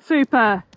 Super.